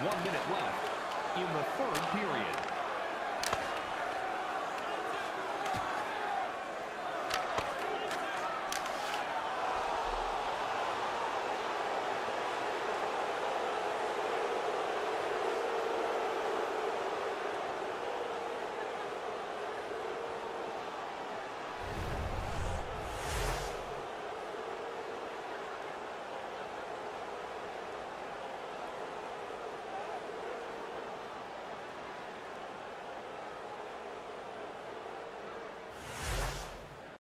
One minute left in the third period.